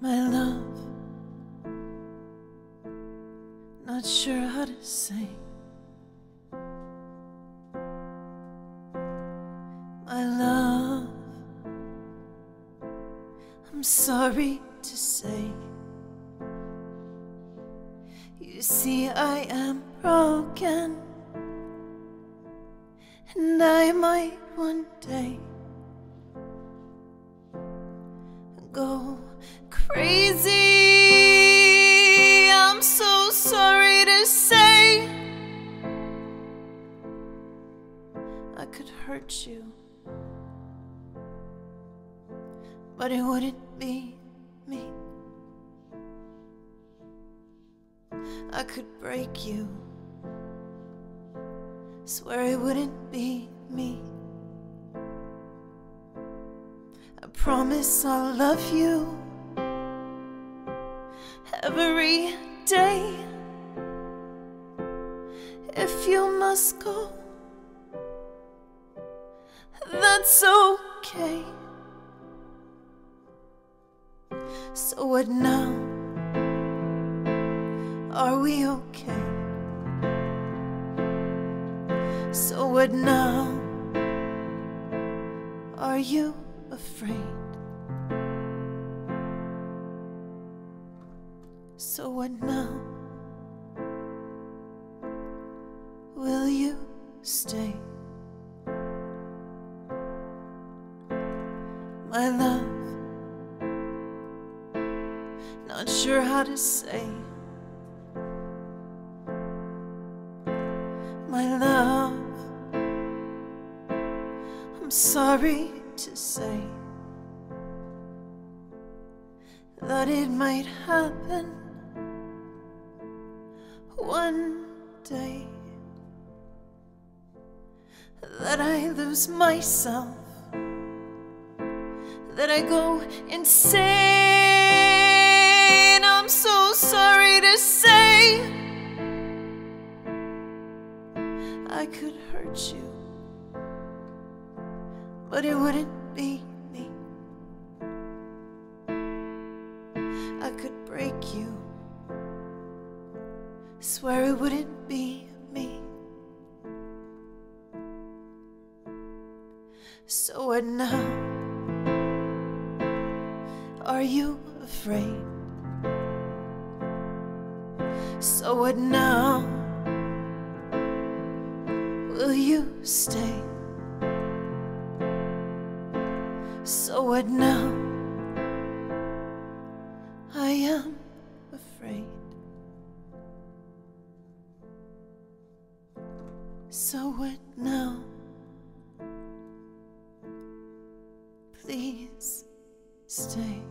my love. Not sure how to say. My love, I'm sorry to say. You see, I am broken, and I might one day go hurt you, but it wouldn't be me. I could break you, swear it wouldn't be me. I promise I'll love you every day. If you must go, that's okay. So, what now? Are we okay? So, what now? Are you afraid? So, what now? Will you stay? Not sure how to say. My love, I'm sorry to say that it might happen one day that I lose myself, that I go insane. Could hurt you, but it wouldn't be me. I could break you, swear it wouldn't be me. So what now? Are you afraid? So what now? stay. So what now? I am afraid. So what now? Please stay.